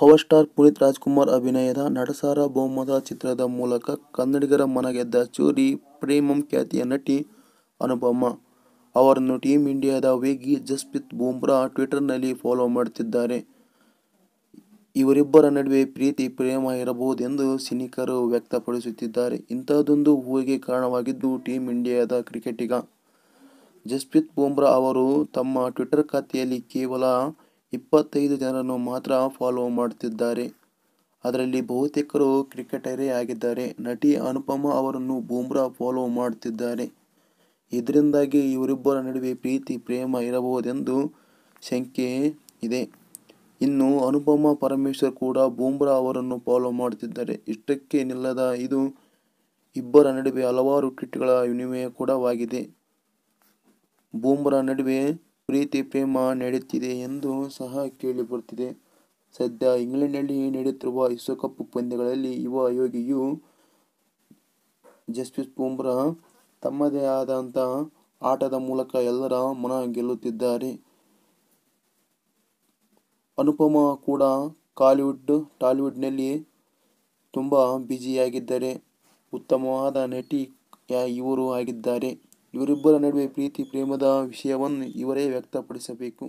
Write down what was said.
Power star Puneeth Rajkumar ಅಭಿನಯದ ನಟಸಾರ್ವಭೌಮ ಚಿತ್ರದ ಮೂಲಕ ಕನ್ನಡಿಗರ ಮನಗೆದ್ದ ಚೂರಿ ಪ್ರೇಮಂ ಖ್ಯಾತಿಯ ನಟಿ ಅನುಪಮ ಅವರನ್ನು ಟೀಮ್ ಇಂಡಿಯಾದ ವೇಗಿ ಜಸ್ಪ್ರೀತ್ ಬೂಮ್ರಾ ಟ್ವಿಟರ್ನಲ್ಲಿ ಫಾಲೋ ಮಾಡುತ್ತಿದ್ದಾರೆ. ಇವರಿಬ್ಬರ ನಡುವೆ ಪ್ರೀತಿ, ಪ್ರೇಮ ಇರಬಹುದೆಂದು ಸಿನಿಕರು ವ್ಯಕ್ತಪಡಿಸುತ್ತಿದ್ದಾರೆ. ಇಂಥದ್ದೊಂದು ಊಹೆಗೆ ಕಾರಣವಾಗಿದ್ದು ಟೀಮ್ ಇಂಡಿಯಾದ ಕ್ರಿಕೆಟಿಗ ಜಸ್ಪ್ರೀತ್ ಬೂಮ್ರಾ ಅವರು ತಮ್ಮ ಟ್ವಿಟರ್ ಖಾತೆಯಲ್ಲಿ ಕೇವಲ ಇಪ್ಪತ್ತೈದು ಜನರನ್ನು ಮಾತ್ರ ಫಾಲೋ ಮಾಡುತ್ತಿದ್ದಾರೆ. ಅದರಲ್ಲಿ ಬಹುತೇಕರು ಕ್ರಿಕೆಟರೇ ಆಗಿದ್ದಾರೆ. ನಟಿ ಅನುಪಮಾ ಅವರನ್ನು ಬೂಮ್ರಾ ಫಾಲೋ ಮಾಡುತ್ತಿದ್ದಾರೆ. ಇದರಿಂದಾಗಿ ಇವರಿಬ್ಬರ ನಡುವೆ ಪ್ರೀತಿ, ಪ್ರೇಮ ಇರಬಹುದೆಂದು ಶಂಕೆ ಇದೆ. ಇನ್ನು ಅನುಪಮಾ ಪರಮೇಶ್ವರ್ ಕೂಡ ಬೂಮ್ರಾ ಅವರನ್ನು ಫಾಲೋ ಮಾಡುತ್ತಿದ್ದಾರೆ. ಇಷ್ಟಕ್ಕೆ ನಿಲ್ಲದ ಇದು ಇಬ್ಬರ ನಡುವೆ ಹಲವಾರು ಟ್ವೀಟ್ಗಳ ವಿನಿಮಯ ಕೂಡವಾಗಿದೆ. ಬೂಮ್ರಾ ನಡುವೆ ಪ್ರೀತಿ ಪ್ರೇಮ ನಡೆಯುತ್ತಿದೆ ಎಂದು ಸಹ ಕೇಳಿಬರುತ್ತಿದೆ. ಸದ್ಯ ಇಂಗ್ಲೆಂಡ್ನಲ್ಲಿ ನಡೆಯುತ್ತಿರುವ ವಿಶ್ವಕಪ್ ಪಂದ್ಯಗಳಲ್ಲಿ ಯುವ ಯೋಗಿಯು ಜಸ್ಪ್ರೀತ್ ಬುಮ್ರಾ ತಮ್ಮದೇ ಆದಂಥ ಆಟದ ಮೂಲಕ ಎಲ್ಲರ ಮನ ಗೆಲ್ಲುತ್ತಿದ್ದಾರೆ. ಅನುಪಮಾ ಕೂಡ ಕಾಲಿವುಡ್, ಟಾಲಿವುಡ್ನಲ್ಲಿ ತುಂಬಾ ಬ್ಯುಸಿಯಾಗಿದ್ದಾರೆ. ಉತ್ತಮವಾದ ನಟಿ ಇವರು ಆಗಿದ್ದಾರೆ. ಇವರಿಬ್ಬರ ನಡುವೆ ಪ್ರೀತಿ ಪ್ರೇಮದ ವಿಷಯವನ್ನು ಇವರೇ ವ್ಯಕ್ತಪಡಿಸಬೇಕು.